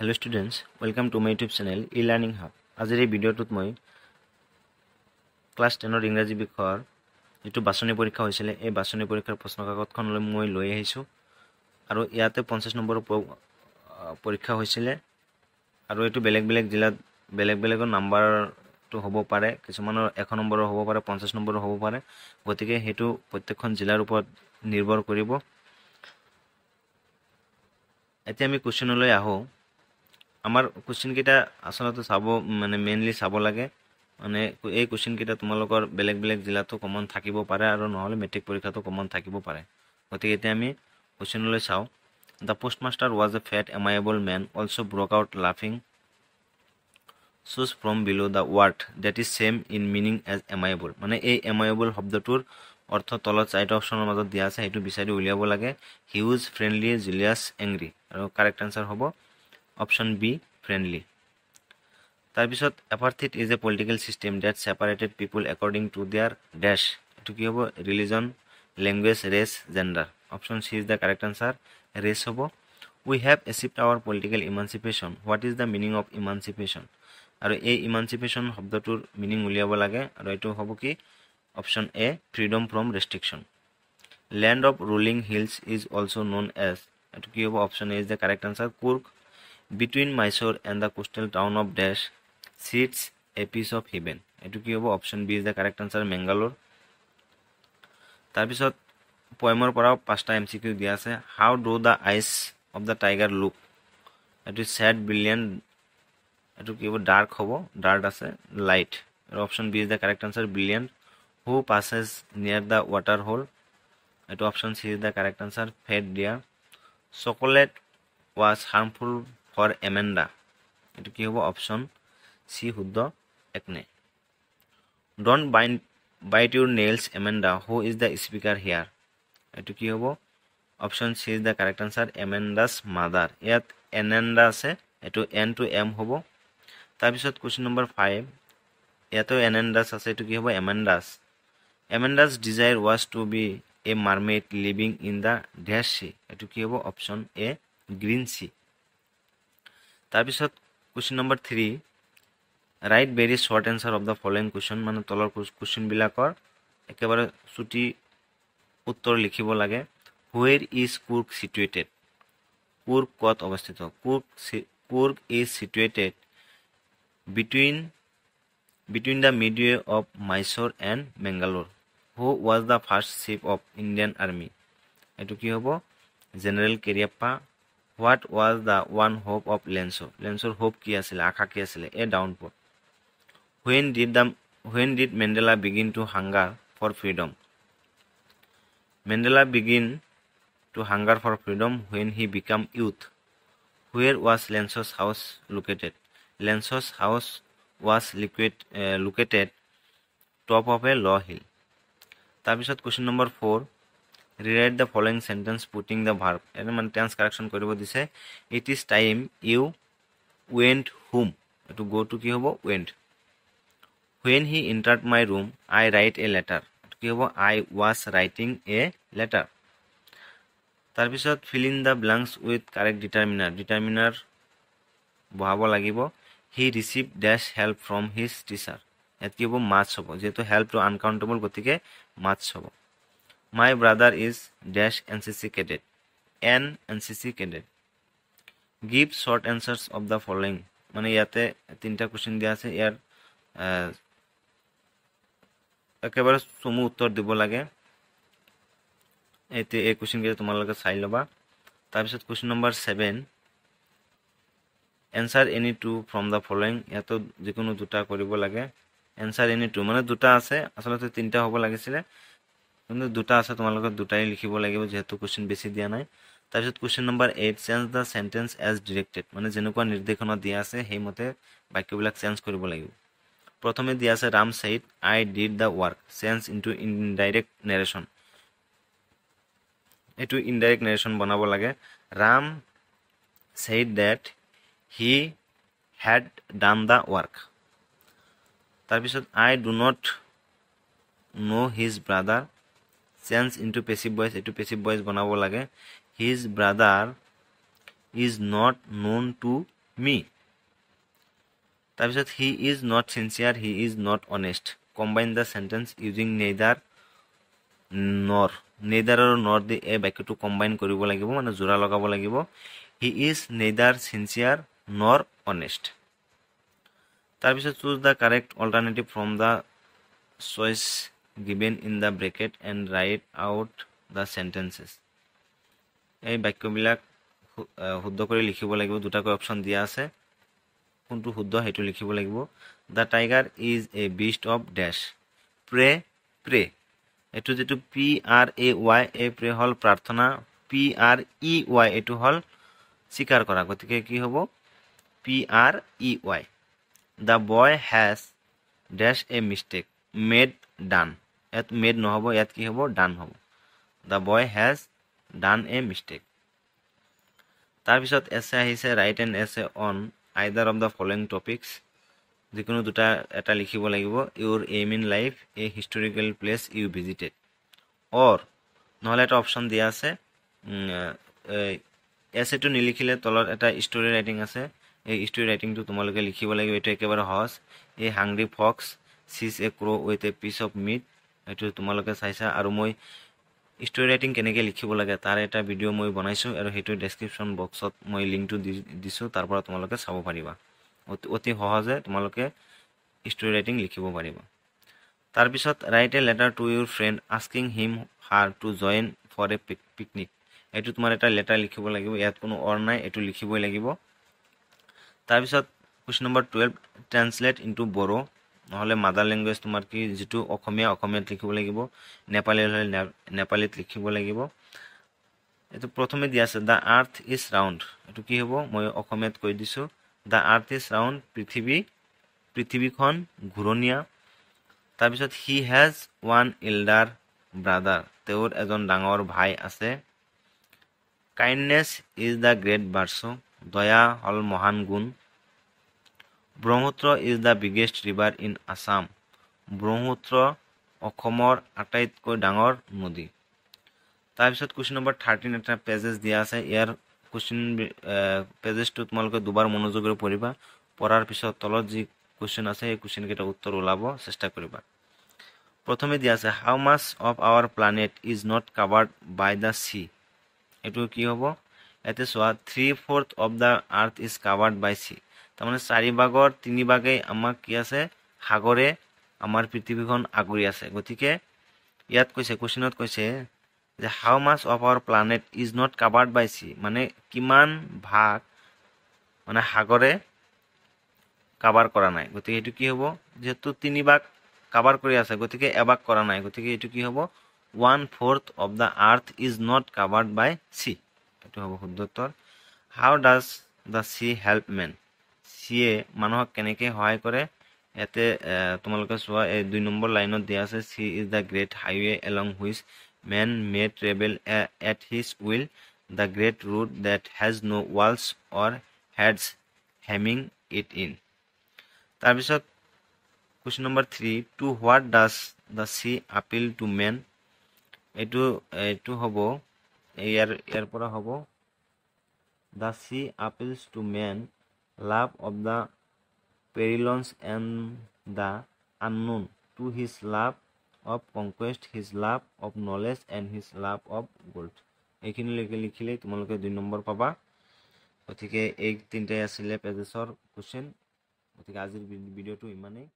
Hello' students welcome to my YouTube channel E learning hub আজিৰ এই ভিডিঅ'টোত মই ক্লাছ টেনৰ ইংৰাজী বিষয়ৰ যিটো বাছনি পৰীক্ষা হৈছিলে এই বাছনি পৰীক্ষাৰ প্ৰশ্ন কাকতখনলৈ মই লৈ আহিছোঁ আৰু ইয়াতে পঞ্চাছ নম্বৰৰ পৰীক্ষা হৈছিলে আৰু এইটো বেলেগ বেলেগ জিলাত বেলেগ বেলেগৰ নাম্বাৰটো হ'ব পাৰে কিছুমানৰ এশ নম্বৰৰ হ'ব পাৰে পঞ্চাছ নম্বৰৰ হ'ব পাৰে গতিকে সেইটো প্ৰত্যেকখন জিলাৰ ওপৰত নিৰ্ভৰ কৰিব এতিয়া আমি কুৱেশ্যনলৈ আহোঁ আমাৰ কুৱেশ্যনকেইটা আচলতে চাব মানে মেইনলি চাব লাগে। মানে এই কুৱেশ্যনকেইটা তোমালোকৰ বেলেগ বেলেগ জিলাতো কমন থাকিব পাৰে আৰু নহ'লে মেট্ৰিক পৰীক্ষাটো কমন থাকিব পাৰে। গতিকে এতিয়া আমি কুৱেশ্যনলৈ চাওঁ। The post master was a fat amiable man also' broke out লাফিং choose from below' the word that is same in meaning as amiable মানে এই এমাইবল শব্দটোৰ অৰ্থ তলত চাৰিটা অপশ্যনৰ মাজত দিয়া আছে সেইটো বিচাৰি উলিয়াব লাগে। হিউজ ফ্ৰেণ্ডলি জুলিয়াছ এংগ্ৰি আৰু কাৰেক্ট আনচাৰ হ'ব। অপশ্যন বি ফ্ৰেণ্ডলি তাৰপিছত apartheid is a political system that separated people according to their this এইটো কি হ'ব? Religion language race gender option C is the correct answer race হ'ব. We have achieved our political emancipation what is the meaning of emancipation আৰু এই ইমানচিপেশ্যন শব্দটোৰ meaning উলিয়াব লাগে। আৰু এইটো হ'ব কি? Option A freedom from restriction land of rolling hills is also' known as এইটো কি হ'ব? Option A is the correct answer Coorg between Mysore and the coastal town of this sits a piece of heaven এইটো কি হ'ব? Option B is the correct answer Mangalore তাৰপিছত পয়েমৰ পৰাও পাঁচটা এম চি কিউ দিয়া আছে। How do the eyes of the tiger look এইটো ছেড ব্ৰিলিয়েণ্ট এইটো কি হ'ব? ডাৰ্ক হ'ব ডাৰ্ক আছে লাইট আৰু option B is the correct answer brilliant who passes near the water hole এইটো option C is the correct answer fat দিয়া। Chocolate was harmful for Amanda এইটো কি হ'ব অপশ্যন চি শুদ্ধ একনে don't bind bite your nails Amanda who is the speaker here এইটো কি হ'ব option C is the correct answer Amanda's mother ইয়াত Amanda আছে এইটো এন টু এম হ'ব তাৰপিছত কুৱেশ্যন নম্বৰ ফাইভ ইয়াতো এনেণ্ডাছ আছে এইটো কি হ'ব Amanda's Amanda's desire was to be a mermaid living in the dash sea এইটো কি হ'ব অপশ্যন এ গ্ৰীণ চি তাৰপিছত question number three write very short answer of the following question মানে তলৰ কুৱেশ্যনবিলাকৰ একেবাৰে চুটি উত্তৰ লিখিব লাগে। Where is Coorg situated Coorg ক'ত অৱস্থিত? Coorg Coorg is situated between between the midway of Mysore and Bangalore who was the first chief of Indian army এইটো কি হ'ব? General Cariappa what was the one hope of Lencho লেন্সৰ hope কি আছিলে? আশা কি আছিলে? A downpour when did the when did Mandela begin to hunger for freedom Mandela begin to hunger for freedom when he became youth where was Lencho's house located Lencho's house was লিকুৱেড located top of a low hill তাৰপিছত question number four rewrite the following sentence putting the verb এনে মানে tense correction কৰিব দিছে it is time you went home এইটো গ'টো কি হ'ব went when he entered my room I write a letter এইটো কি হ'ব I was writing a letter তাৰপিছত fill in the blanks with correct determiner determiner বহাব লাগিব he received this help from his teacher ইয়াত কি হ'ব মাৰ্কছ হ'ব যিহেতু হেল্পটো আনকাউণ্টেবল গতিকে মাৰ্কছ হ'ব N C C cadet N N C C cadet give short answers of the following মানে ইয়াতে তিনিটা কুৱেশ্যন দিয়া আছে। ইয়াৰ একেবাৰে চমু উত্তৰ দিব লাগে। এতিয়া এই কুৱেশ্যনকেইটা তোমালোকে চাই ল'বা। তাৰপিছত question number seven answer any two from the following ইয়াতো যিকোনো দুটা কৰিব লাগে। এনচাৰ এনি টু মানে দুটা আছে। আচলতে তিনিটা হ'ব লাগিছিলে। কিন্তু দুটা আছে তোমালোকে দুটাই লিখিব লাগিব যিহেতু কুৱেশ্যন বেছি দিয়া নাই। তাৰপিছত question number eight change the sentence as directed মানে যেনেকুৱা নিৰ্দেশনা দিয়া আছে সেইমতে বাক্যবিলাক চেঞ্জ কৰিব লাগিব। প্ৰথমে দিয়া আছে Ram said I did the work change into indirect narration এইটো ইনডাইৰেক্ট নেৰেশ্যন বনাব লাগে। Ram said that he had done the work তাৰপিছত I do not know' his brother change into passive voice এইটো পেচিভ ভইচ বনাব লাগে his brother is not known to me তাৰপিছত he is not sincere he is not honest combine the sentence using neither nor neither আৰু নৰ দি এই বাক্যটো combine কৰিব লাগিব মানে যোৰা লগাব লাগিব he is neither sincere nor honest তাৰপিছত choose the correct alternative from the choice given in the bracket and write out the sentences এই বাক্যবিলাক শুদ্ধ কৰি লিখিব লাগিব। দুটাকৈ অপশ্যন দিয়া আছে। কোনটো শুদ্ধ সেইটো লিখিব লাগিব। The tiger is a beast of this prey prey. এইটো যিটো পি আৰ এ ৱাই এই প্ৰে হ'ল প্ৰাৰ্থনা। পি আৰ ই ৱাই এইটো হ'ল স্বীকাৰ কৰা। গতিকে কি হ'ব? P R E Y the boy has dash a mistake made done ইয়াত মেড নহ'ব ইয়াত কি হ'ব? ডান হ'ব। The boy has done a mistake তাৰপিছত এছে আহিছে write an essay on either of the following topics যিকোনো দুটা এটা লিখিব লাগিব। Your aim in life a historical place you visited or নহ'লে এটা অপশ্যন দিয়া আছে। এছেটো নিলিখিলে তলত এটা ষ্টৰি ৰাইটিং আছে। এই ষ্টৰি ৰাইটিংটো তোমালোকে লিখিব লাগিব। এইটো একেবাৰে সহজ। এই hungry fox sees a crow' with a piece of meat এইটো তোমালোকে চাইছা আৰু মই ষ্টৰি ৰাইটিং কেনেকৈ লিখিব লাগে তাৰ এটা ভিডিঅ' মই বনাইছোঁ আৰু সেইটো ডেছক্ৰিপশ্যন বক্সত মই লিংকটো দি দিছোঁ তাৰ পৰা তোমালোকে চাব পাৰিবা। অতি অতি সহজে তোমালোকে ষ্টৰি ৰাইটিং লিখিব পাৰিবা। তাৰপিছত write a letter to your friend asking him her to join for a picnic এইটো তোমাৰ এটা লেটাৰ লিখিব লাগিব ইয়াত কোনো অৰ নাই এইটো লিখিবই লাগিব। তাৰপিছত question number twelve translate into Bodo নহ'লে মাদাৰ লেংগুৱেজ তোমাৰ কি যিটো অসমীয়া অসমীয়াত লিখিব লাগিব নেপালী হ'লে নেপালীত লিখিব লাগিব। এইটো প্ৰথমে দিয়া আছে দ্য আৰ্থ ইজ ৰাউণ্ড এইটো কি হ'ব? মই অসমীয়াত কৈ দিছোঁ। দ্য আৰ্থ ইজ ৰাউণ্ড পৃথিৱী পৃথিৱীখন ঘূৰণীয়া। তাৰপিছত he has one elder brother তেওঁৰ এজন ডাঙৰ ভাই আছে। কাইণ্ডনেছ ইজ দ্য গ্ৰেট বাৰ্চ দয়া হ'ল মহান গুণ। Brahmaputra is the biggest river in Assam Brahmaputra অসমৰ আটাইতকৈ ডাঙৰ নদী। তাৰপিছত কুৱেশ্যন নম্বৰ থাৰ্টিন এটা পেজেছ দিয়া আছে। ইয়াৰ কুৱেশ্যন পেজেছটো তোমালোকে দুবাৰ মনোযোগেৰে পঢ়িবা। পঢ়াৰ পিছত তলত যি কুৱেশ্যন আছে সেই কুৱেশ্যনকেইটা উত্তৰ ওলাব। চেষ্টা কৰিবা। প্ৰথমে দিয়া আছে how much of our planet is not covered by the sea এইটো কি হ'ব? ইয়াতে চোৱা three fourth of the earth is covered by sea তাৰমানে চাৰিভাগৰ তিনিভাগেই আমাক কি আছে? সাগৰে আমাৰ পৃথিৱীখন আগুৰি আছে। গতিকে ইয়াত কৈছে কুৱেশ্যনত কৈছে যে how much of our planet is not covered by sea মানে কিমান ভাগ মানে সাগৰে কাভাৰ কৰা নাই? গতিকে এইটো কি হ'ব? যিহেতু তিনিভাগ কাভাৰ কৰি আছে গতিকে এভাগ কৰা নাই। গতিকে এইটো কি হ'ব? One fourth of the earth is not covered by sea এইটো হ'ব শুদ্ধ উত্তৰ। How does the sea help man চিয়ে মানুহক কেনেকৈ সহায় কৰে ইয়াতে তোমালোকে চোৱা এই দুই নম্বৰ লাইনত দিয়া আছে sea is the great highway along which man may travel at his will the great route that has no' walls or hedges hemming it in তাৰপিছত question number three two what does the sea appeal to man এইটো এইটো হ'ব ইয়াৰ ইয়াৰ পৰা হ'ব the sea appeals to man love of the perils and the unknown to his love of conquest his love of knowledge and his love of gold এইখিনিলৈকে লিখিলেই তোমালোকে দুই নম্বৰ পাবা। গতিকে এই তিনিটাই আছিলে পেজেছৰ কুৱেশ্যন গতিকে আজিৰ ভিডিঅ'টো ইমানেই।